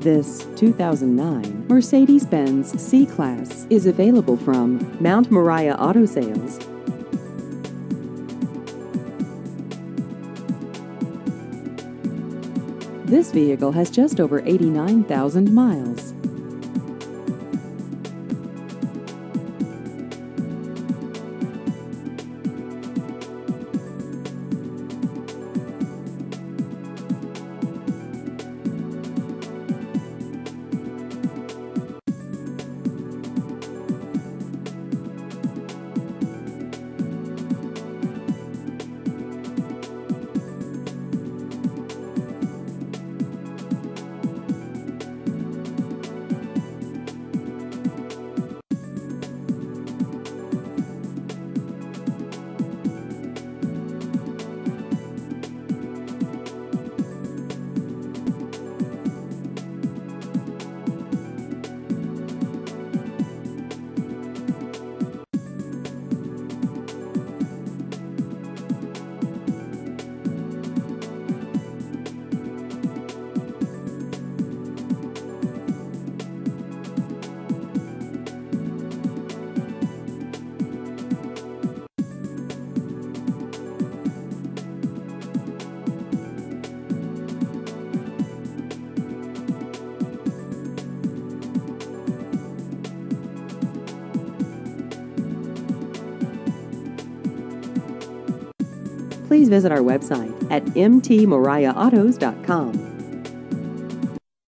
This 2009 Mercedes-Benz C-Class is available from Mount Moriah Auto Sales. This vehicle has just over 89,000 miles. Please visit our website at mtmoriahautos.com.